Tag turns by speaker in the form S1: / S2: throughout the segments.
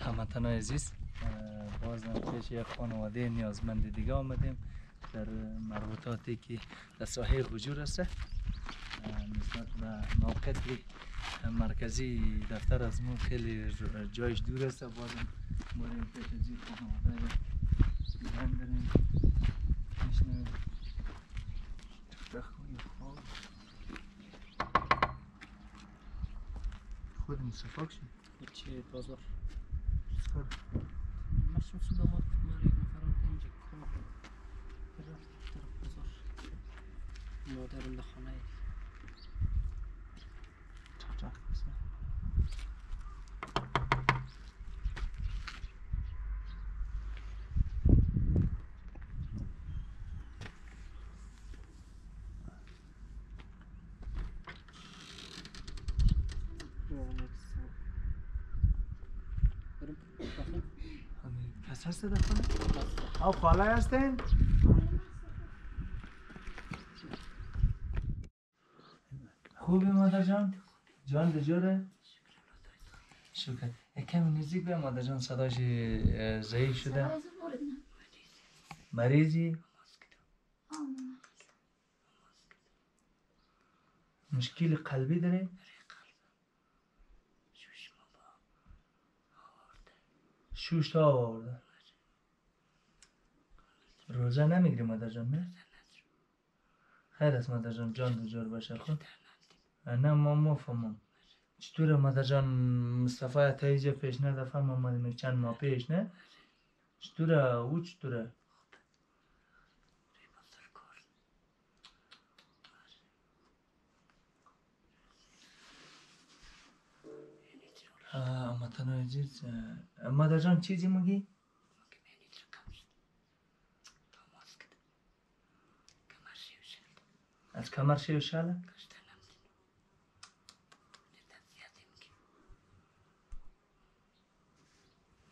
S1: هموطن عزیز باز پیش یک خانواده نیازمند دیگه آمدیم در مربوطاتی که در ساحه حجور است. نسبت به موقعی مرکزی دفتر از ما خیلی جایش دور است. باز بریم پیش از این خانواده دیدن داریم میشنویم. خود مصفاق شد
S2: چه بازار؟ مخصوص دوت ماري مثلا تنجي كون في الرف ترى بزر
S1: مودر الخنايا کس هست در خانه؟ او خاله هستین؟ خوبی مادر جان؟ جان دجوره؟ شکر کمی نزدیک به مادر جان صداش ضعیف شده مریضی؟ مشکل قلبی داره؟ شوش تا آورده روزه نمی‌گیری مادر جان نه؟ خیر است مادر جان جان دجور باشه. خب؟ نه ما مفهمم چطور مادر جان؟ مصطفی تا اینجا پیش نه دفعه ما چند ماه پیش نه؟ چطوره؟ او چطوره؟ تنها عزیز مادر جان چیزی میگی؟ از کمر شیو شاله؟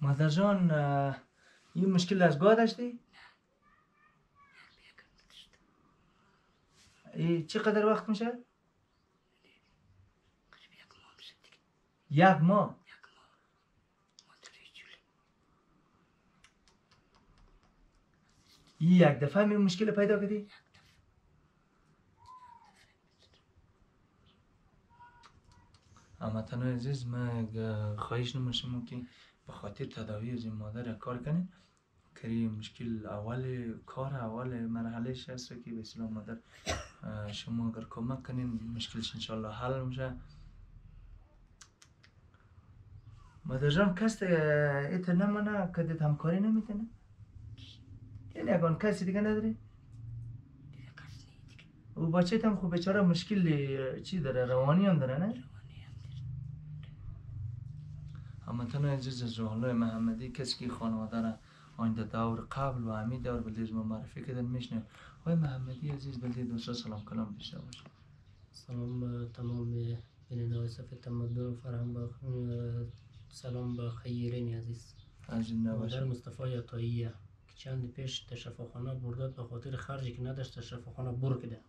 S1: مادر جان این مشکل از گاه داشتی؟ ای چقدر وقت میشه؟ یک ماه یک دفعه می مشکل پیدا کردی؟ اما تنها عزیز من خواهش نماشم که به خاطر تداوی از این مادر کار کنین کری مشکل اول کار اول مرحلهش هست که به اصطلاح مادر شما اگر کمک کنین مشکلش انشالله حل میشه. مادر جان کس ایت نمانه کدت همکاری نمی‌کنه؟ اگه کسی دیگه نداری؟ او بچه هم خوب بیچاره مشکل چی داره؟ روانی هم داره نه؟ اما تنها عزیز از روحالله محمدی کسی که خانواده را آینده دور قبل و همی دور بلدیز ما معرفی کردن میشنه آقای محمدی عزیز بلدی دوستا سلام کلام داشته باشه
S2: سلام به تمام بیننده های صفحه تمدن و فرهنگ با سلام به خیرین عزیز.
S1: از
S2: مادر مصطفی عطاییه چند پیش در شفاخانه برداد به خاطر خرجی که نداشت شفاخانه بر کده.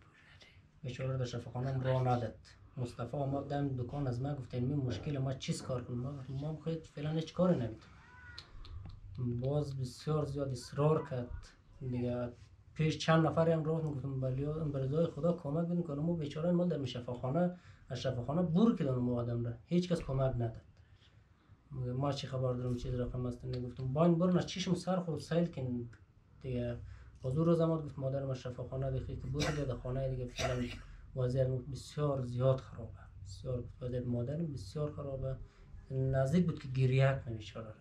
S2: بیچاره شفاخانه راه نداد. مصطفی آمد دم دکان از من گفت این مشکل ما چیز کار کنم؟ ما گفتم ما خیلی فعلا هیچ کاری نمی‌تونم باز بسیار زیاد اصرار کرد. دیگه پیش چند نفر هم راه گفتم بلیا برزای خدا کمک بدین کنم ما بیچاره ما در شفاخانه از شفاخانه بور کردن ما آدم را؟ هیچ کس کمک نداد. ما چی خبر دارم چیز رقم است گفتم با این از چشم سر خود سیل کن دیگه. حضور روز آمد گفت مادرم از شفاخانه دیگه که بود در خانه دیگه فعلا وضعیت بسیار زیاد خرابه. بسیار وضعیت مادرم بسیار خرابه. نزدیک بود که گریه کنه بیچاره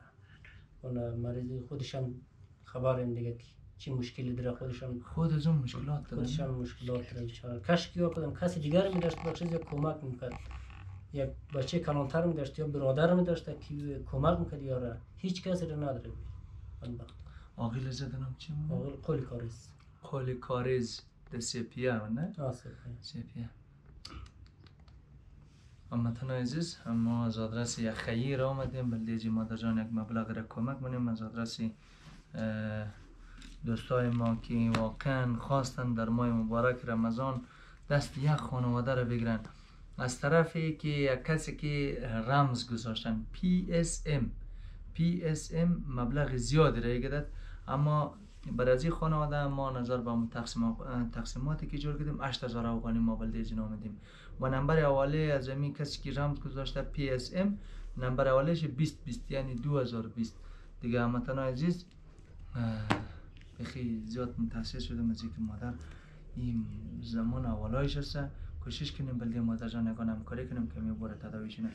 S2: اون مریضی خودش هم خبر این دیگه که چی مشکلی داره خودش هم
S1: خود از اون مشکلات
S2: خودش
S1: داره
S2: هم مشکلات داره. بیچاره کاش که کدام کسی دیگر می داشت با چیزی کمک می‌کرد. یک بچه کلانتر می داشت یا برادر می داشت که کمک می‌کرد یا را؟ هیچ کسی را نداره. بدبخت
S1: آقیل زدنم چی بود؟
S2: آقل قولی کاریست
S1: قول کاریز ده سپیه نه؟ سپیه اما تنها عزیز ما از آدرس یک خیر آمدیم. بلدیجی مادر جان یک مبلغ را کمک کنیم. از آدرس دوستای ما که واقعا خواستن در ماه مبارک رمضان دست یک خانواده را بگیرن از طرفی که کسی که رمز گذاشتن PSM PSM مبلغ زیادی را اما برای از این خانواده ما نظر به تقسیماتی که جور کردیم 8000 افغانی ما بلده اجنا میدیم و نمبر اوله از همین کسی که رمز گذاشته PSM نمبر اولش 20 20 یعنی 2020 دیگه همتان عزیز بخی زیاد متاثر شدم از اینکه مادر این زمان اولایش هست کوشش کنیم بلده مادر جان همکاری کنیم که میباره تداویشونه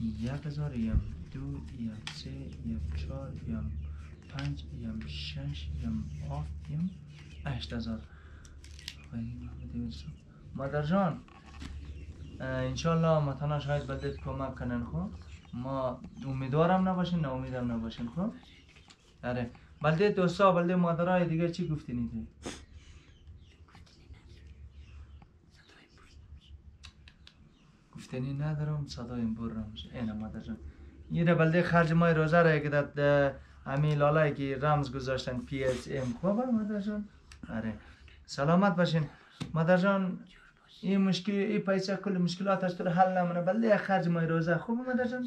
S1: یک هزار یم دو یم سه یم چهار یم پنج یم شش یم هفت یم هشت هزار. مادر جان انشالله متنا شاید بلدت کمک کنن خب؟ ما امیدوارم نباشین نه امیدم نباشین خب؟ آره. بلده دوستا بلده مادرای دیگه چی گفتین گفتنی ندارم صدایم برم اینه مادر جان این بلده خرج مای روزه را که داد همین لالایی که رمز گذاشتن پی اس ام خوبه مادر جان آره. سلامت باشین. مادر جان این مشکل این پیسه کل مشکلاتش تو حل نمونه. بلده خرج مای روزه. خوبه مادر جان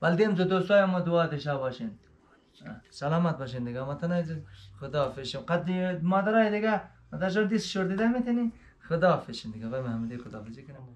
S1: بلده هم دوستای ما دعا داشته باشین. سلامت باشین دیگه. متن خدا حافظ قد مادرای دیگه. مادر جان دیست شور دیده می‌تونی؟ خدا حافظ دیگه. و محمدی خدا حافظی کنم.